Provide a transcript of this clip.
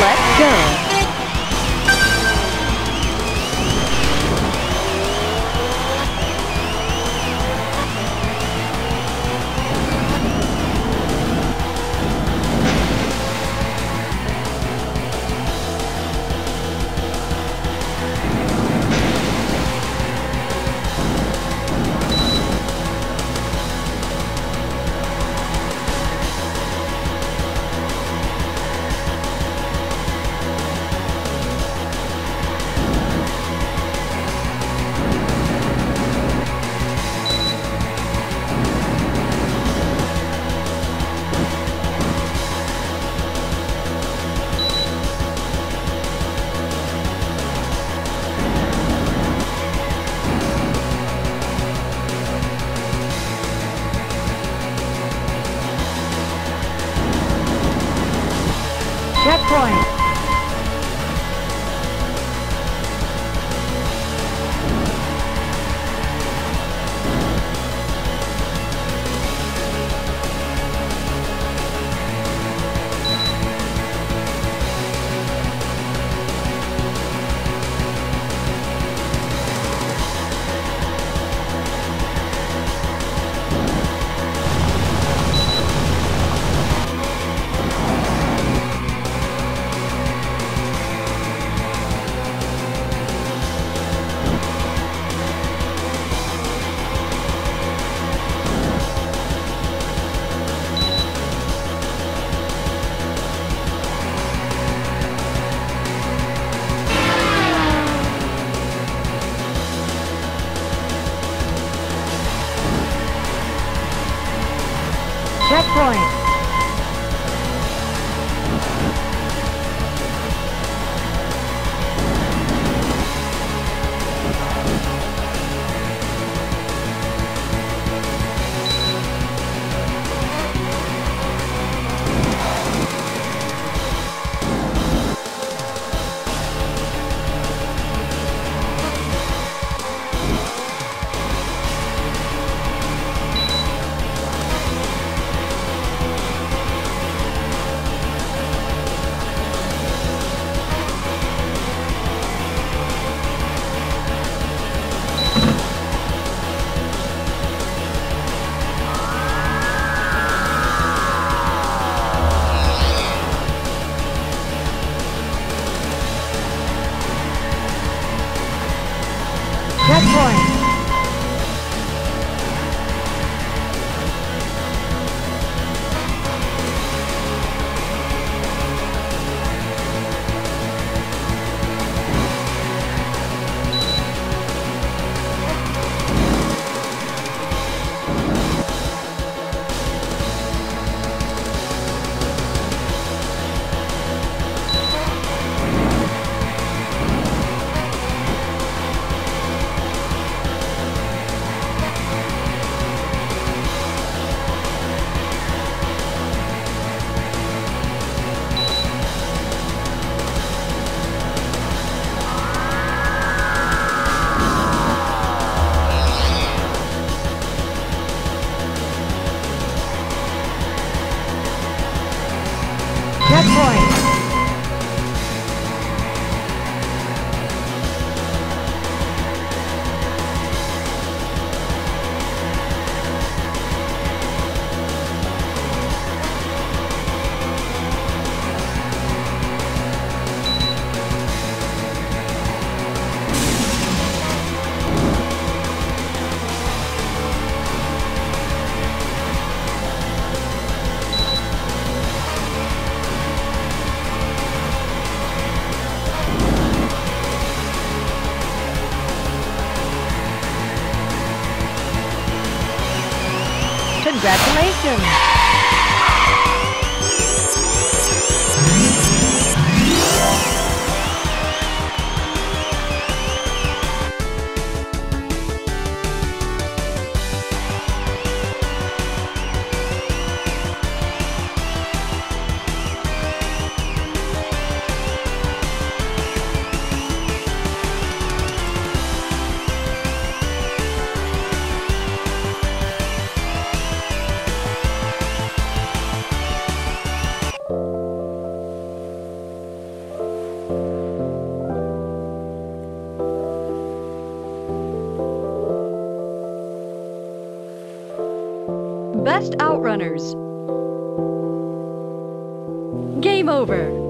Let's go. Checkpoint. that point. Checkpoint. Checkpoint. Checkpoint. Congratulations. Best Outrunners. Game over.